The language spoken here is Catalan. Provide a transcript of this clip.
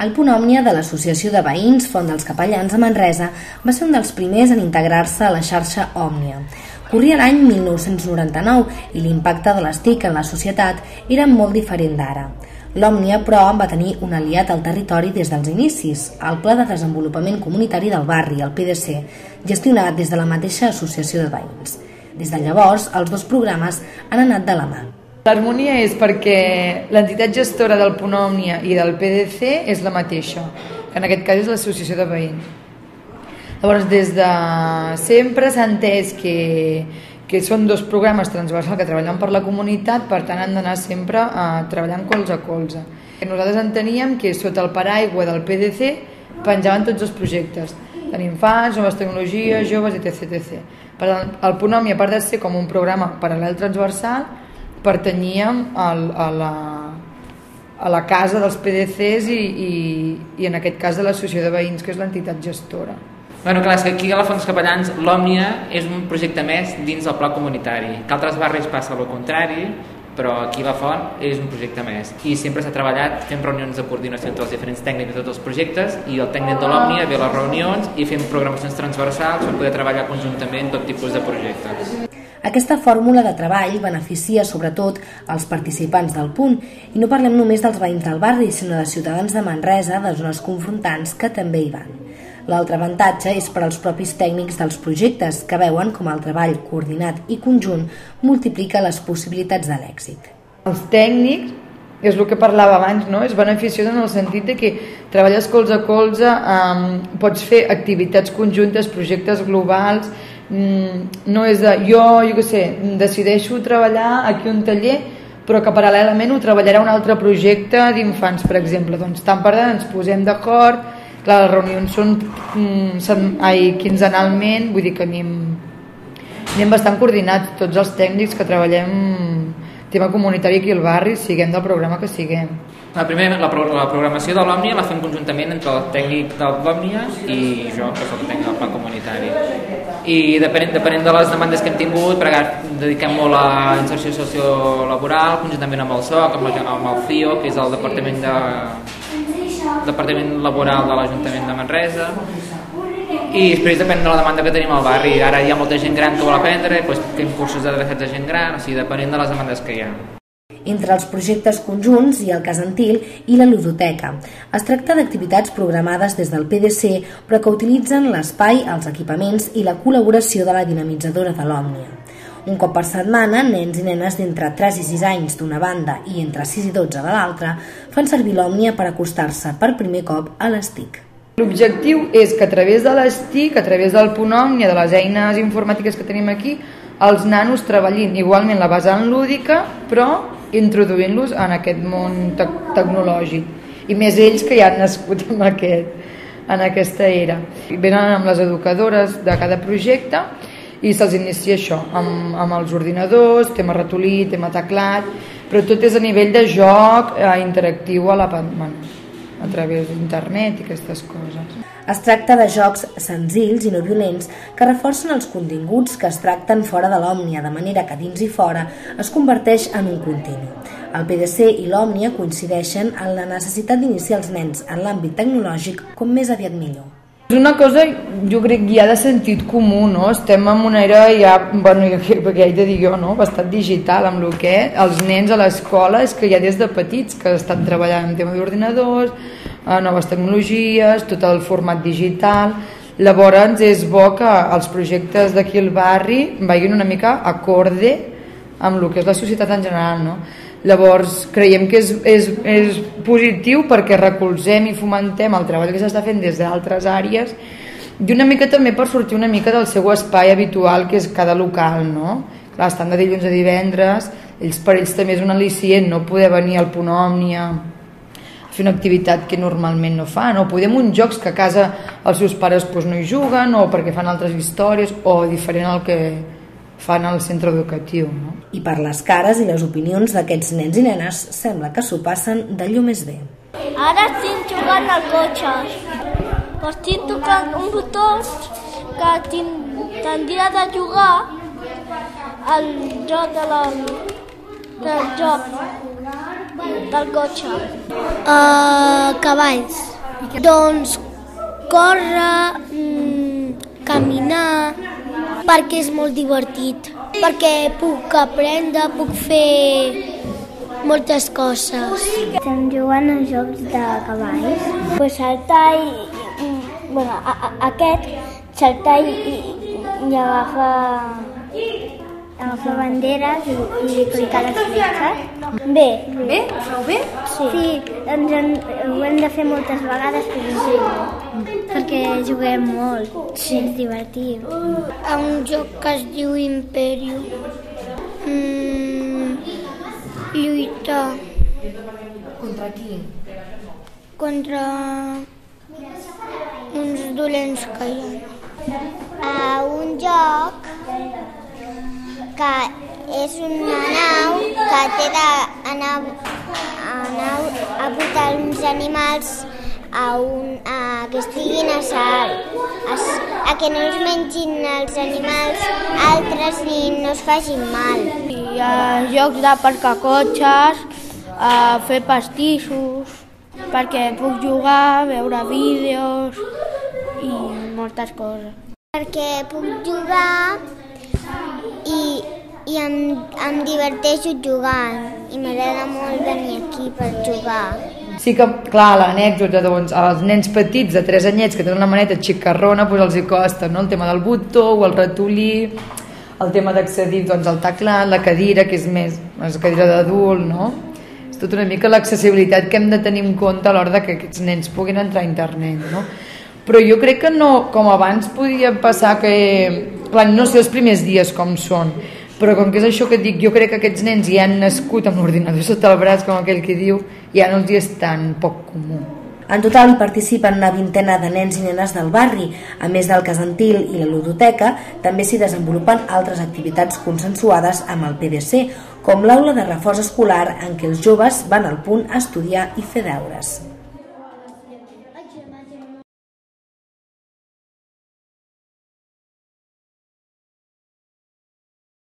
El punt òmnia de l'Associació de Veïns Font dels Capellans a Manresa va ser un dels primers en integrar-se a la xarxa òmnia. Corria l'any 1999 i l'impacte de les TIC en la societat era molt diferent d'ara. L'Òmnia, però, va tenir un aliat al territori des dels inicis, el Pla de Desenvolupament Comunitari del Barri, el PDC, gestionat des de la mateixa associació de veïns. Des de llavors, els dos programes han anat de la mà. L'harmonia és perquè l'entitat gestora del Punt Òmnia i del PDC és la mateixa, que en aquest cas és l'Associació de Veïns. Llavors, des de sempre s'ha entès que, que són dos programes transversals que treballen per la comunitat, per tant han d'anar sempre uh, treballant colze a colze. Nosaltres enteníem que sota el paraigua del PDC penjaven tots els projectes, tant infants, noves tecnologies, joves, etc. etc. Per tant, el Punt Òmnia, a part de ser com un programa paral·lel transversal, pertanyíem al, a, la, a la casa dels PDCs i, i, i en aquest cas de l'associació de veïns que és l'entitat gestora. Bueno, clar, és que aquí a la Font dels Capellans l'Òmnia és un projecte més dins del pla comunitari, que altres barris passa el contrari, però aquí la Font és un projecte més i sempre s'ha treballat fent reunions de coordinació entre els diferents tècnics de tots els projectes i el tècnic de l'Òmnia ve a les reunions i fem programacions transversals per poder treballar conjuntament tot tipus de projectes. Aquesta fórmula de treball beneficia sobretot els participants del punt i no parlem només dels veïns del barri, sinó de ciutadans de Manresa, de zones confrontants, que també hi van. L'altre avantatge és per als propis tècnics dels projectes, que veuen com el treball coordinat i conjunt multiplica les possibilitats de l'èxit. Els tècnics és el que parlava abans, no? és beneficiós en el sentit de que treballes colze a colze, um, pots fer activitats conjuntes, projectes globals, mm, no és de jo, jo què sé, decideixo treballar aquí un taller però que paral·lelament ho treballarà un altre projecte d'infants, per exemple. Doncs tant per tant ens posem d'acord, clar, les reunions són mm, ai, quinzenalment, vull dir que anem, anem bastant coordinats, tots els tècnics que treballem tema comunitari aquí al barri, siguem del programa que siguem. La, primera, la, la programació de l'Òmnia la fem conjuntament entre el tècnic de l'Òmnia i jo, que soc el tècnic del pla comunitari. I depenent, depenent de les demandes que hem tingut, perquè dediquem molt a inserció sociolaboral, conjuntament amb el SOC, amb, el, amb el CIO, que és el Departament, de, Departament Laboral de l'Ajuntament de Manresa, i després depèn de la demanda que tenim al barri ara hi ha molta gent gran que vol aprendre doncs fem cursos adreçats a gent gran o sigui, depenent de les demandes que hi ha entre els projectes conjunts hi ha el casantil i la ludoteca. Es tracta d'activitats programades des del PDC però que utilitzen l'espai, els equipaments i la col·laboració de la dinamitzadora de l'Òmnia. Un cop per setmana, nens i nenes d'entre 3 i 6 anys d'una banda i entre 6 i 12 de l'altra fan servir l'Òmnia per acostar-se per primer cop a les TIC. L'objectiu és que a través de les TIC, a través del punt Òmnia, de les eines informàtiques que tenim aquí, els nanos treballin igualment la vessant lúdica, però introduint-los en aquest món te tecnològic i més ells que ja han nascut en, aquest, en aquesta era. Venen amb les educadores de cada projecte i se'ls inicia això, amb, amb els ordinadors, tema ratolí, tema teclat, però tot és a nivell de joc eh, interactiu a la bueno, a través d'internet i aquestes coses. Es tracta de jocs senzills i no violents que reforcen els continguts que es tracten fora de l'òmnia, de manera que dins i fora es converteix en un continu. El PDC i l'òmnia coincideixen en la necessitat d'iniciar els nens en l'àmbit tecnològic com més aviat millor. És una cosa, jo crec, ja de sentit comú, no? Estem en una era ja, bueno, perquè he de dir jo, no? Bastant digital, amb el que els nens a l'escola és que ja des de petits que estan treballant en tema d'ordinadors, noves tecnologies, tot el format digital, llavors és bo que els projectes d'aquí al barri vagin una mica acorde amb el que és la societat en general, no? Llavors, creiem que és, és, és positiu perquè recolzem i fomentem el treball que s'està fent des d'altres àrees i una mica també per sortir una mica del seu espai habitual que és cada local, no? Clar, estan de dilluns a divendres, ells per ells també és un al·licient no poder venir al punt òmnia a fer una activitat que normalment no fan, o podem uns jocs que a casa els seus pares pues, no hi juguen, o perquè fan altres històries, o diferent al que, fan al centre educatiu. No? I per les cares i les opinions d'aquests nens i nenes sembla que s'ho passen d'allò més bé. Ara estic jugant al cotxe. Estic tocant un botó que tindria de jugar el joc de la... del joc del cotxe. Uh, cavalls. Doncs córrer, mm, caminar, perquè és molt divertit. Perquè puc aprendre, puc fer moltes coses. Estem jugant a jocs de cavalls. Pues saltar i... bueno, a, a, aquest saltar i, i, i agafar agafar banderes i, i clicar les fletxes. Bé. Bé? Ho feu bé? Sí. sí ens en, ho hem de fer moltes vegades per exemple, perquè juguem molt. Sí. És divertit. A un joc que es diu Imperium. Mm, lluitar Contra qui? contra uns dolents que hi ha. A un joc que és una nau que té d'anar anar a portar uns animals a, un, a que estiguin a salt, a, a que no els mengin els animals altres ni no es facin mal. Hi ha jocs d'aparcar cotxes, a fer pastissos, perquè puc jugar, veure vídeos i moltes coses. Perquè puc jugar i, i em, em diverteixo jugant i m'agrada molt venir aquí per jugar. Sí que, clar, l'anècdota, doncs, als nens petits de 3 anyets que tenen una maneta xicarrona, doncs els hi costa, no?, el tema del botó o el ratolí, el tema d'accedir doncs, al teclat, la cadira, que és més és cadira d'adult, no? És tot una mica l'accessibilitat que hem de tenir en compte a l'hora que aquests nens puguin entrar a internet, no? Però jo crec que no, com abans podia passar que, clar, no sé els primers dies com són, però com que és això que et dic, jo crec que aquests nens ja han nascut amb l'ordinador sota el braç, com aquell que diu, ja no els hi és tan poc comú. En total hi participen una vintena de nens i nenes del barri. A més del casantil i la ludoteca, també s'hi desenvolupen altres activitats consensuades amb el PDC, com l'aula de reforç escolar en què els joves van al punt a estudiar i fer deures.